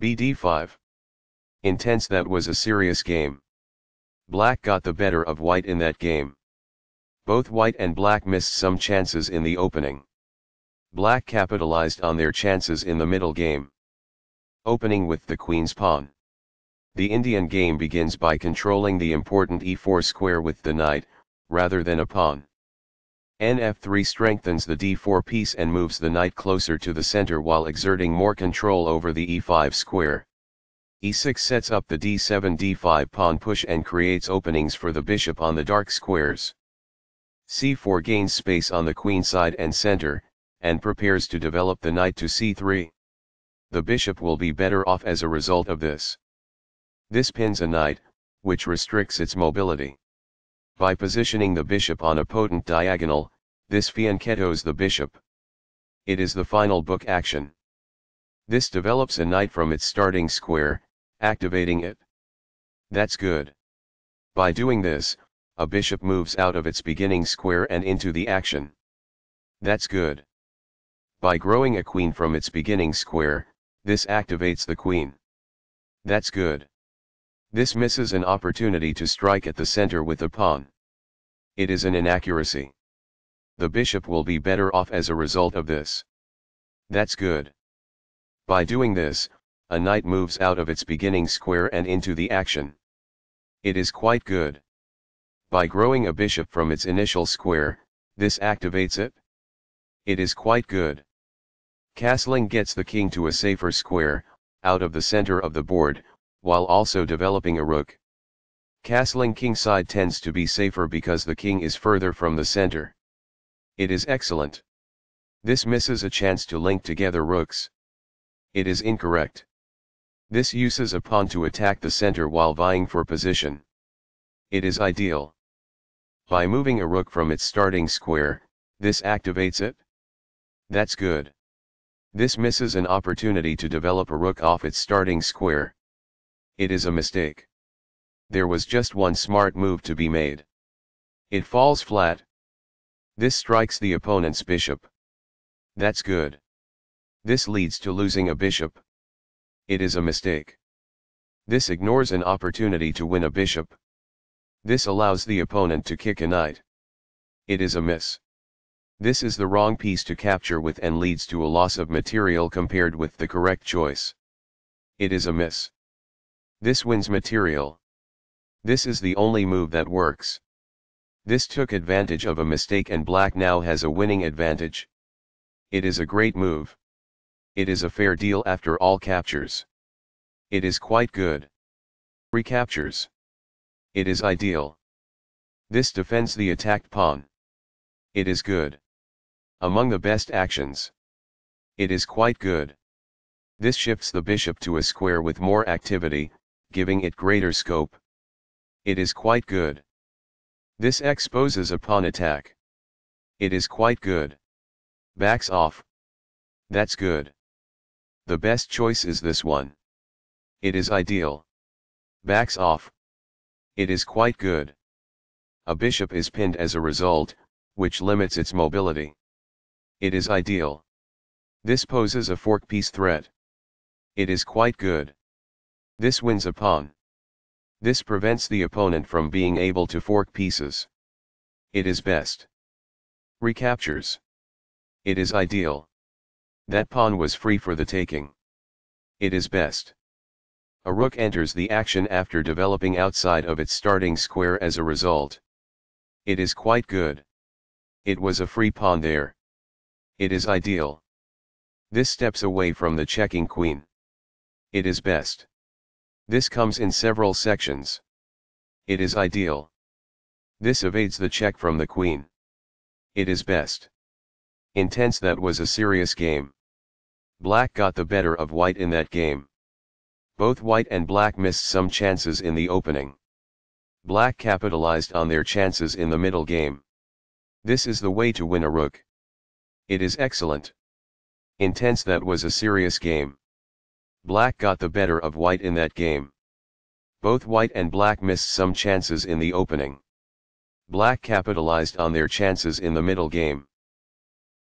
BD5. Intense that was a serious game. Black got the better of white in that game. Both white and black missed some chances in the opening. Black capitalized on their chances in the middle game. Opening with the queen's pawn. The Indian game begins by controlling the important e4 square with the knight, rather than a pawn. Nf3 strengthens the d4 piece and moves the knight closer to the center while exerting more control over the e5 square. e6 sets up the d7 d5 pawn push and creates openings for the bishop on the dark squares. c4 gains space on the queen side and center, and prepares to develop the knight to c3. The bishop will be better off as a result of this. This pins a knight, which restricts its mobility. By positioning the bishop on a potent diagonal, this fianchettos the bishop. It is the final book action. This develops a knight from its starting square, activating it. That's good. By doing this, a bishop moves out of its beginning square and into the action. That's good. By growing a queen from its beginning square, this activates the queen. That's good. This misses an opportunity to strike at the center with a pawn. It is an inaccuracy. The bishop will be better off as a result of this. That's good. By doing this, a knight moves out of its beginning square and into the action. It is quite good. By growing a bishop from its initial square, this activates it. It is quite good. Castling gets the king to a safer square, out of the center of the board, while also developing a rook. Castling kingside tends to be safer because the king is further from the center. It is excellent. This misses a chance to link together rooks. It is incorrect. This uses a pawn to attack the center while vying for position. It is ideal. By moving a rook from its starting square, this activates it. That's good. This misses an opportunity to develop a rook off its starting square. It is a mistake. There was just one smart move to be made. It falls flat. This strikes the opponent's bishop. That's good. This leads to losing a bishop. It is a mistake. This ignores an opportunity to win a bishop. This allows the opponent to kick a knight. It is a miss. This is the wrong piece to capture with and leads to a loss of material compared with the correct choice. It is a miss. This wins material. This is the only move that works. This took advantage of a mistake and black now has a winning advantage. It is a great move. It is a fair deal after all captures. It is quite good. Recaptures. It is ideal. This defends the attacked pawn. It is good. Among the best actions. It is quite good. This shifts the bishop to a square with more activity, giving it greater scope. It is quite good. This exposes pawn attack. It is quite good. Backs off. That's good. The best choice is this one. It is ideal. Backs off. It is quite good. A bishop is pinned as a result, which limits its mobility. It is ideal. This poses a fork piece threat. It is quite good. This wins a pawn. This prevents the opponent from being able to fork pieces. It is best. Recaptures. It is ideal. That pawn was free for the taking. It is best. A rook enters the action after developing outside of its starting square as a result. It is quite good. It was a free pawn there. It is ideal. This steps away from the checking queen. It is best. This comes in several sections. It is ideal. This evades the check from the queen. It is best. Intense that was a serious game. Black got the better of white in that game. Both white and black missed some chances in the opening. Black capitalized on their chances in the middle game. This is the way to win a rook. It is excellent. Intense that was a serious game. Black got the better of white in that game. Both white and black missed some chances in the opening. Black capitalized on their chances in the middle game.